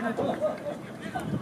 出たんだ。